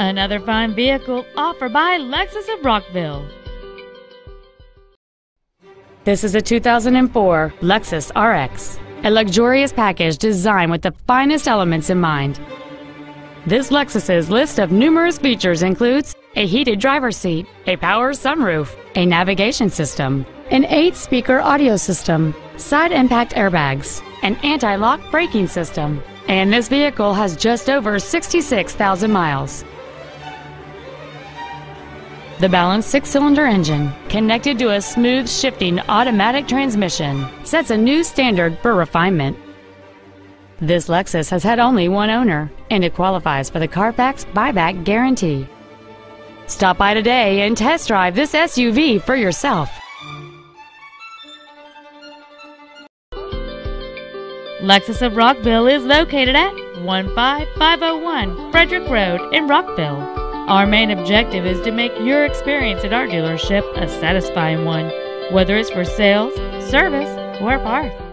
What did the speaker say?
Another fine vehicle offered by Lexus of Rockville. This is a 2004 Lexus RX, a luxurious package designed with the finest elements in mind. This Lexus's list of numerous features includes a heated driver's seat, a power sunroof, a navigation system, an 8-speaker audio system, side impact airbags, an anti-lock braking system, and this vehicle has just over 66,000 miles. The balanced six-cylinder engine, connected to a smooth shifting automatic transmission, sets a new standard for refinement. This Lexus has had only one owner, and it qualifies for the Carfax buyback guarantee. Stop by today and test drive this SUV for yourself. Lexus of Rockville is located at 15501 Frederick Road in Rockville. Our main objective is to make your experience at our dealership a satisfying one, whether it's for sales, service, or parts.